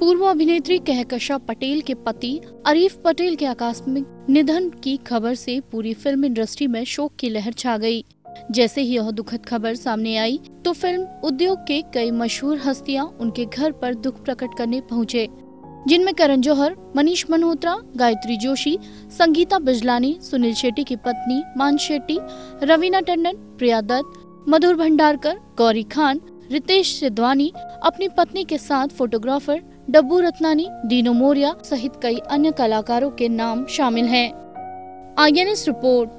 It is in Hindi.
पूर्व अभिनेत्री कहकशा पटेल के पति अरीफ पटेल के आकस्मिक निधन की खबर से पूरी फ़िल्म इंडस्ट्री में शोक की लहर छा गई। जैसे ही यह दुखद खबर सामने आई तो फ़िल्म उद्योग के कई मशहूर हस्तियाँ उनके घर पर दुख प्रकट करने पहुँचे, जिनमें करण जौहर, मनीष मल्होत्रा, गायत्री जोशी, संगीता बिजलानी, सुनील शेट्टी की पत्नी मान शेट्टी, रवीना टंडन, प्रिया दत्त, मधुर भंडारकर, गौरी खान रितेश सिद्धवानी अपनी पत्नी के साथ फोटोग्राफर, डब्बू रत्नानी, डीनो मोरिया सहित कई अन्य कलाकारों के नाम शामिल हैं। IANS report.